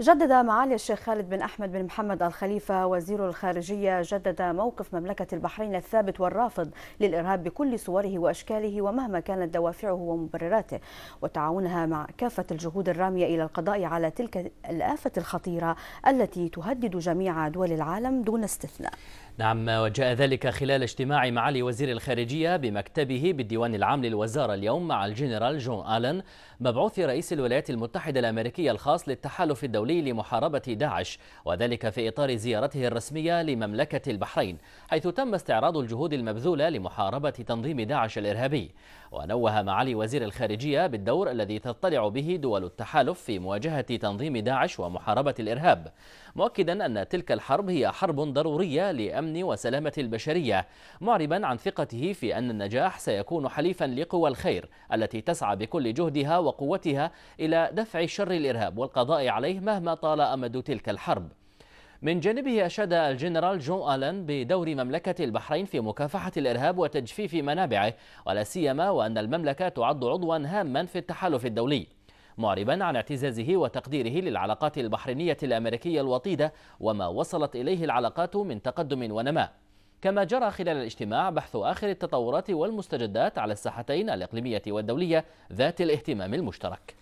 جدد معالي الشيخ خالد بن أحمد بن محمد الخليفة وزير الخارجية جدد موقف مملكة البحرين الثابت والرافض للإرهاب بكل صوره وأشكاله ومهما كانت دوافعه ومبرراته. وتعاونها مع كافة الجهود الرامية إلى القضاء على تلك الآفة الخطيرة التي تهدد جميع دول العالم دون استثناء. نعم وجاء ذلك خلال اجتماع معالي وزير الخارجية بمكتبه بالديوان العام للوزارة اليوم مع الجنرال جون آلن مبعوث رئيس الولايات المتحدة الأمريكية الخاص للتحالف الدولي لمحاربة داعش وذلك في إطار زيارته الرسمية لمملكة البحرين حيث تم استعراض الجهود المبذولة لمحاربة تنظيم داعش الإرهابي. ونوه معالي وزير الخارجية بالدور الذي تطلع به دول التحالف في مواجهة تنظيم داعش ومحاربة الإرهاب. مؤكدا أن تلك الحرب هي حرب ضرورية لأمن وسلامة البشرية معربا عن ثقته في أن النجاح سيكون حليفا لقوى الخير التي تسعى بكل جهدها وقوتها إلى دفع شر الإرهاب والقضاء عليه مهما طال أمد تلك الحرب. من جانبه أشاد الجنرال جون آلان بدور مملكة البحرين في مكافحة الإرهاب وتجفيف منابعه ولا سيما وأن المملكة تعد عضوا هاما في التحالف الدولي. معربا عن اعتزازه وتقديره للعلاقات البحرينية الأمريكية الوطيدة وما وصلت إليه العلاقات من تقدم ونماء. كما جرى خلال الاجتماع بحث آخر التطورات والمستجدات على الساحتين الإقليمية والدولية ذات الاهتمام المشترك.